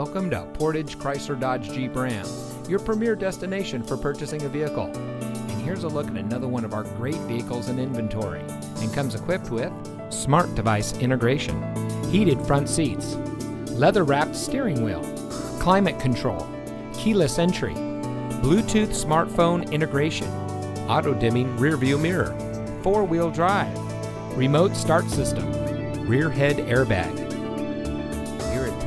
Welcome to Portage Chrysler Dodge Jeep Ram, your premier destination for purchasing a vehicle. And here's a look at another one of our great vehicles in inventory and comes equipped with smart device integration, heated front seats, leather wrapped steering wheel, climate control, keyless entry, Bluetooth smartphone integration, auto dimming rear view mirror, four wheel drive, remote start system, rear head airbag.